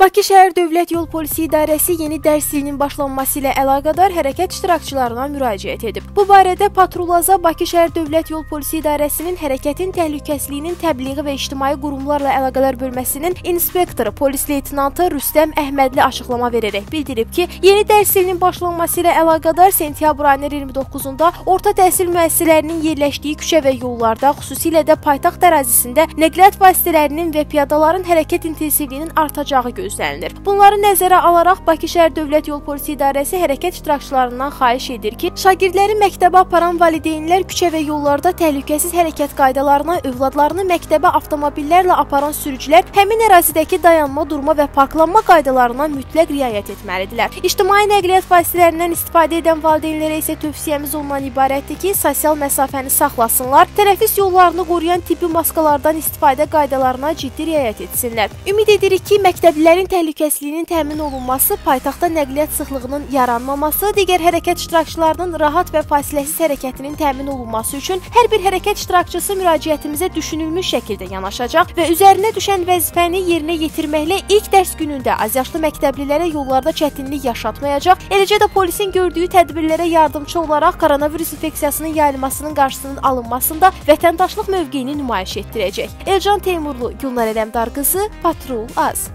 Bakı şəhər Dövlət Yol Polisi İdarəsi yeni dərs ilinin başlanması ilə əlaqədar hərəkət iştirakçılarına müraciət edib. Bu barədə Patrulaza Bakı şəhər Dövlət Yol Polisi İdarəsinin hərəkətin təhlükəsizliyinin təbliği və ictimai qurumlarla əlaqədar bölməsinin inspektoru polis leytenantı Rüstəm Əhmədli açıqlama verərək bildirib ki, yeni dərs ilinin başlanması ilə əlaqədar sentyabr ayının 29-da orta təhsil müəssisələrinin yerləşdiyi küçə və yollarda, xüsusilə də paytaxt ərazisində nəqliyyat vasitələrinin və piyadaların hərəkət intensivliyinin artacağı gözlənilir gözlənilir. Bunları nəzərə alaraq Bakı şəhər Dövlət Yol Polisi İdarəsi hərəkət iştirakçılarından xahiş edir ki, şagirdləri məktəbə aparan valideynlər küçə və yollarda təhlükəsiz hərəkət qaydalarına, övladlarını məktəbə avtomobillərlə aparan sürücülər həmin ərazidəki dayanma, durma və parklanma qaydalarına mütləq riayət etməlidirlər. İctimai nəqliyyat vasitələrindən istifadə edən valideynlərə isə tövsiyəmiz ondan ibarətdir ki, sosial məsafəni saxlasınlar, tənəffüs yollarını qoruyan tibbi maskalardan istifadə qaydalarına ciddi riayət etsinlər. Ümid edirik ki, məktəblilərin Şəhərin təhlükəsizliyinin təmin olunması, paytaxtda nəqliyyat sıxlığının yaranmaması, digər hərəkət iştirakçılarının rahat və fasiləsiz hərəkətinin təmin olunması üçün hər bir hərəkət iştirakçısı müraciətimizə düşünülmüş şəkildə yanaşacaq və üzərinə düşən vəzifəni yerinə yetirməklə ilk dərs günündə azyaşlı məktəblilərə yollarda çətinlik yaşatmayacaq, eləcə də polisin gördüyü tədbirlərə yardımçı olaraq koronavirus infeksiyasının yayılmasının qarşısının alınmasında vətəndaşlıq mövqeyini nümayiş etdirəcək. Elcan Teymurlu, Gülnar Ələmdar qızı, Patrul Az.